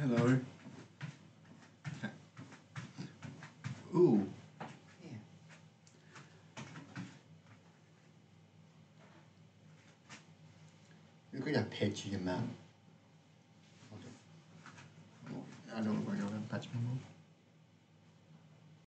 Hello. Ooh. Yeah. You're going to patch your mouth. I don't know where you're going to patch my mouth.